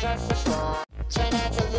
just a song.